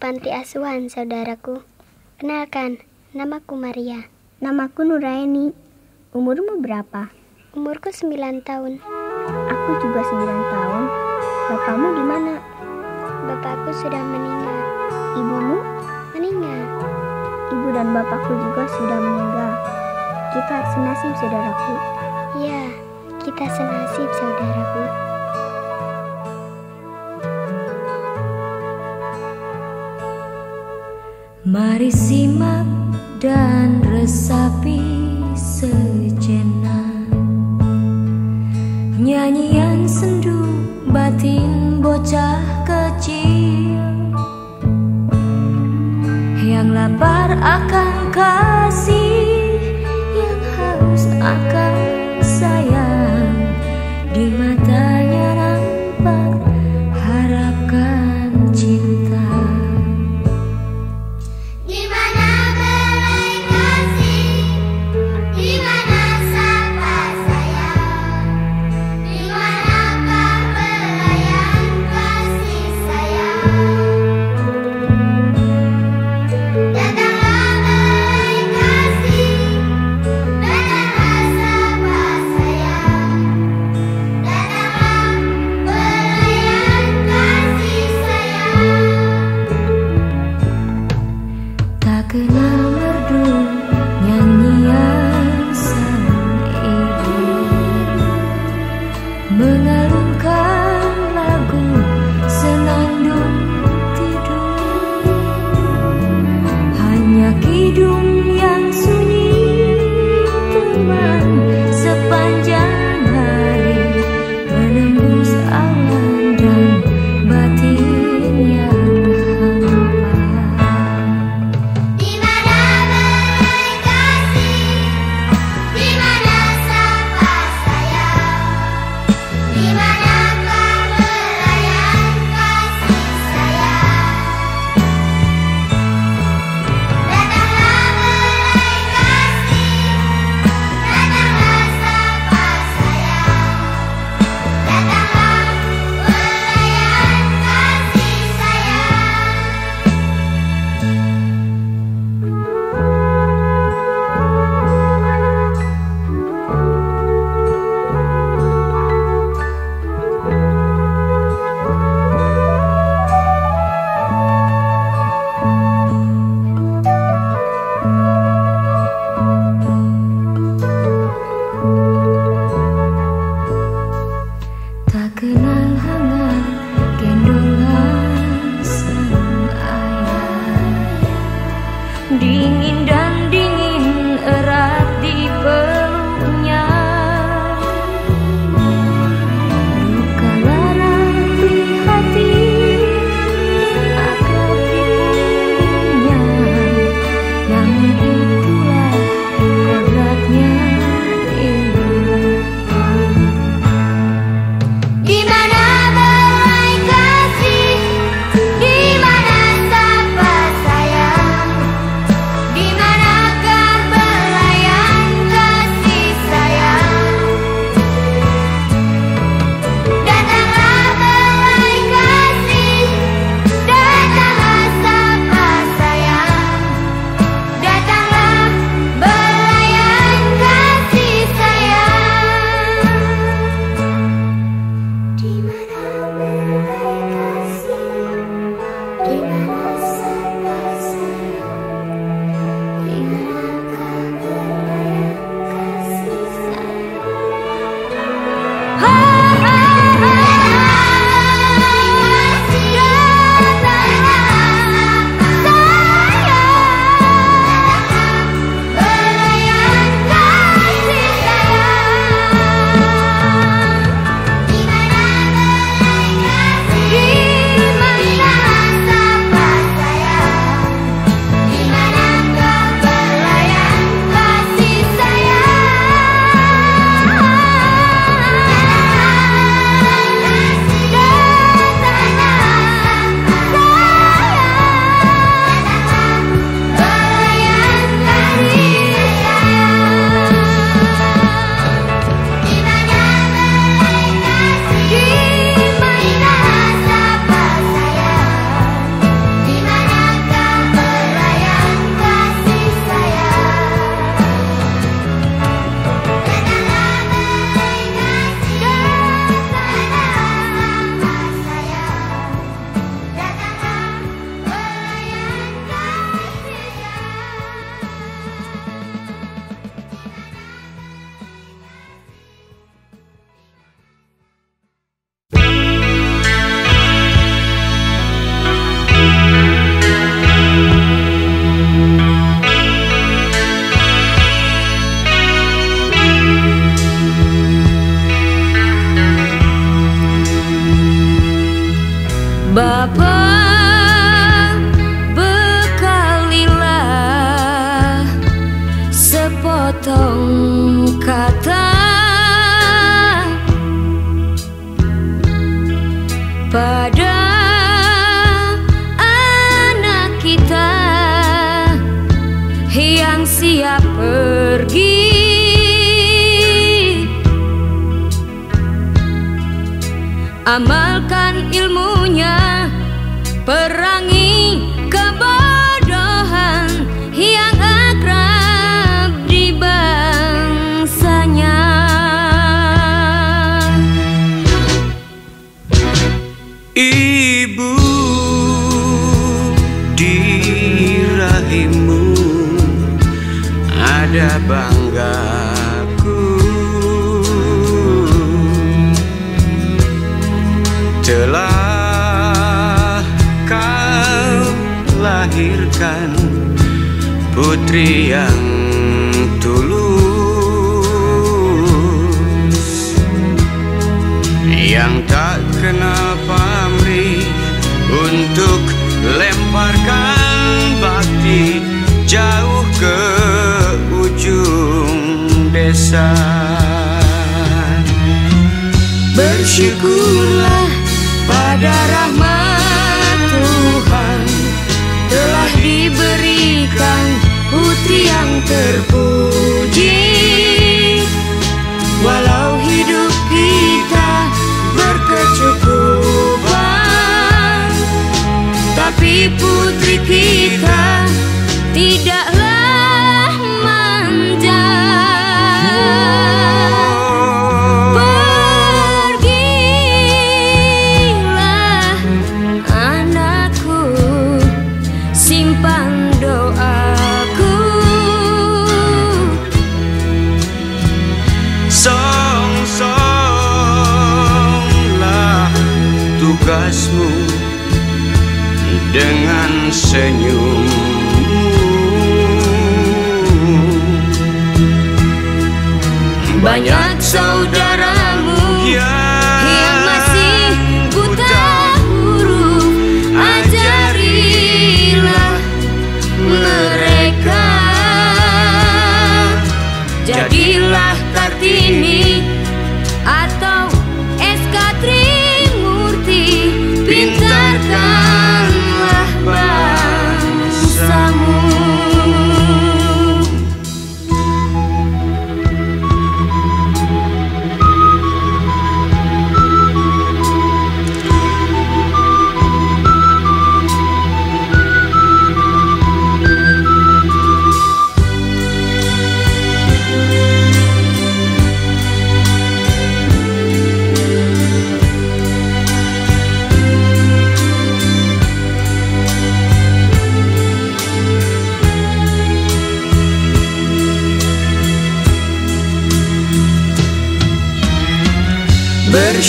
panti asuhan, saudaraku. Kenalkan, namaku Maria. Namaku Nuraini. Umurmu berapa? Umurku 9 tahun. Aku juga 9 tahun. Bapakmu di mana? Bapakku sudah meninggal. Ibumu? Meninggal. Ibu dan bapakku juga sudah meninggal. Kita senasib saudaraku. Ya, kita senasib saudaraku. Mari simak dan resapi sejenak. Nyanyian sendu batin bocah kecil. Yang lapar akan kasih Yang haus akan Amar putri yang tulus Yang tak kena pamrih Untuk lemparkan bakti Jauh ke ujung desa. Bersyukurlah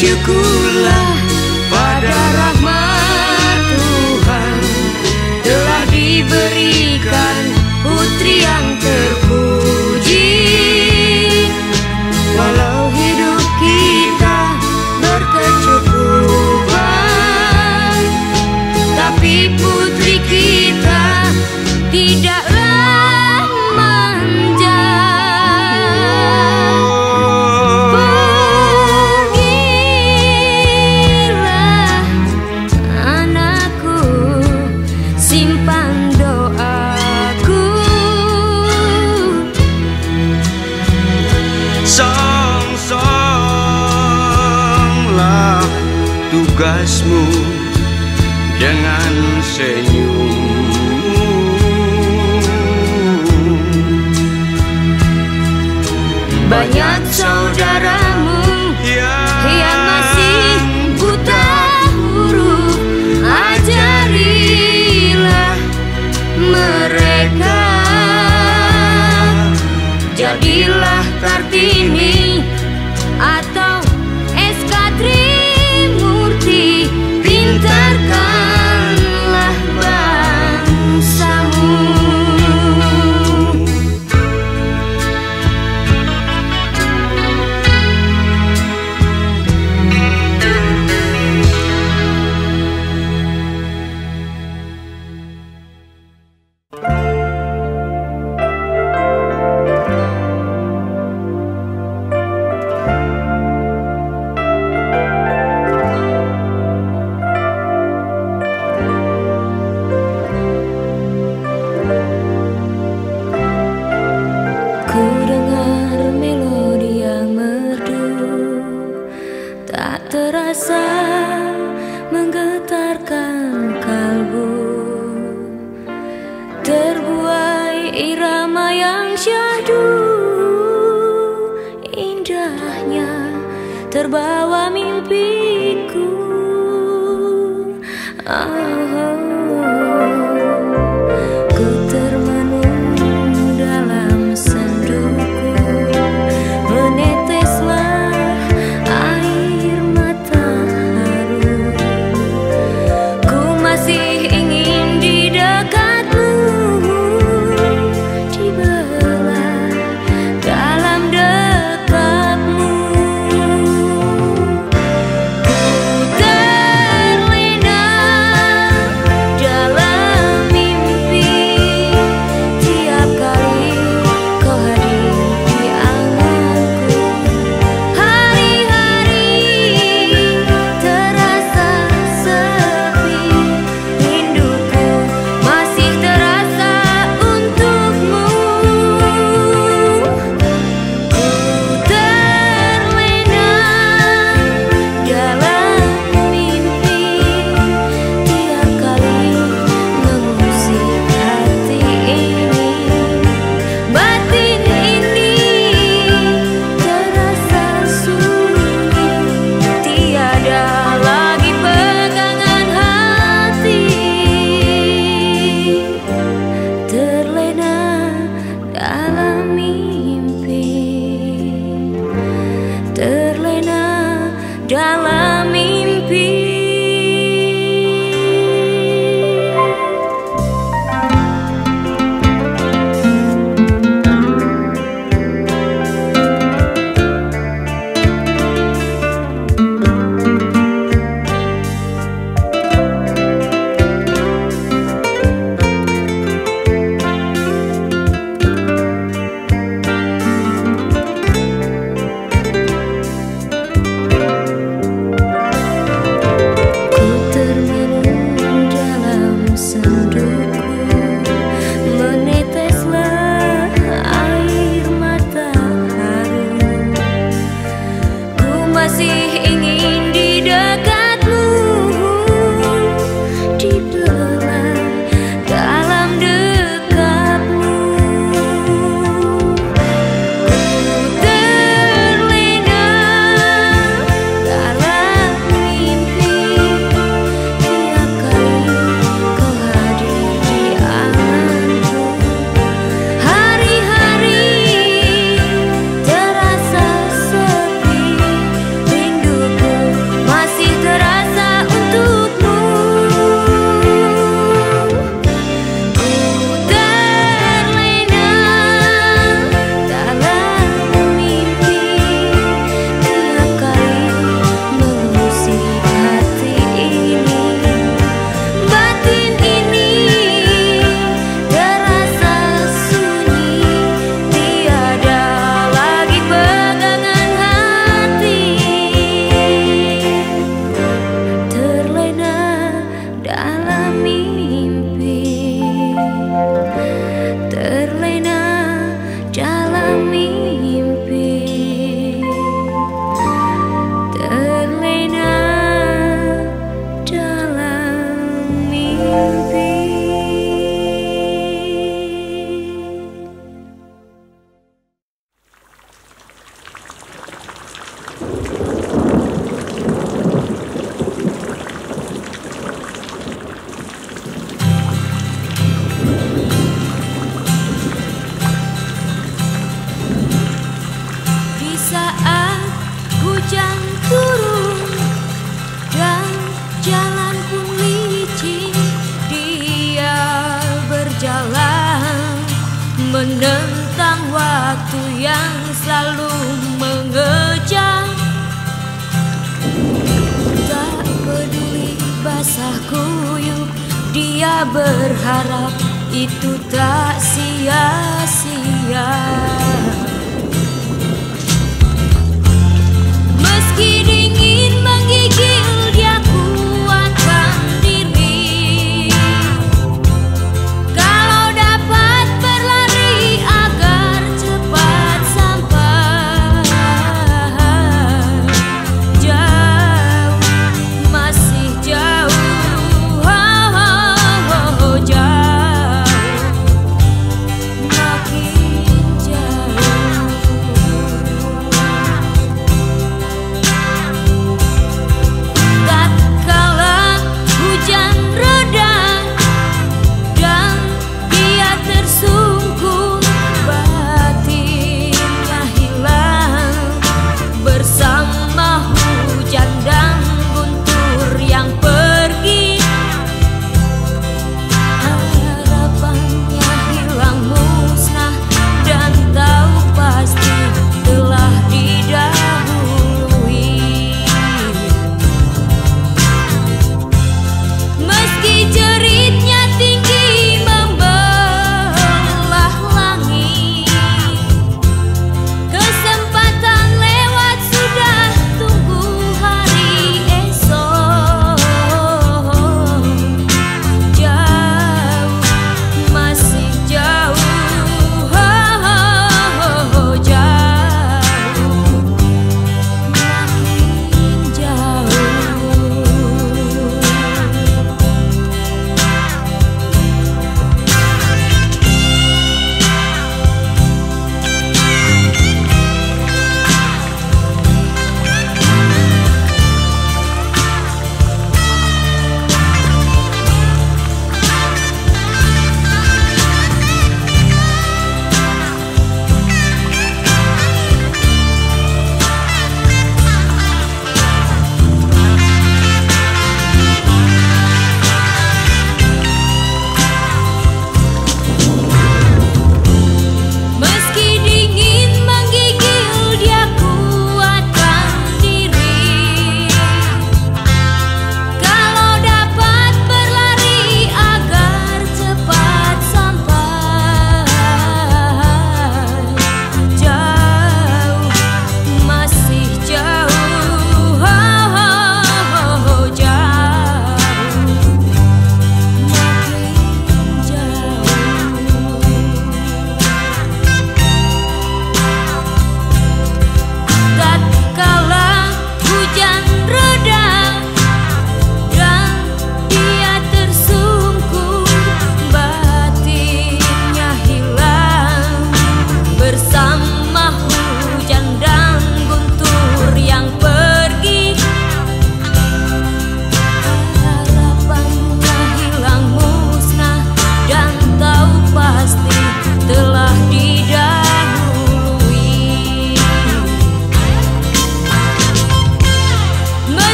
you could compartir.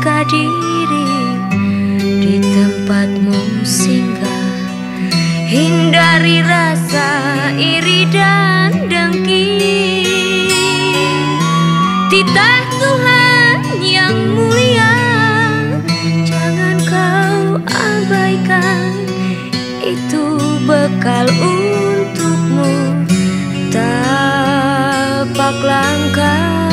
suka diri di tempatmu singgah. Hindari rasa iri dan dengki. Titah Tuhan yang mulia jangan kau abaikan. Itu bekal untukmu. Tapak langkah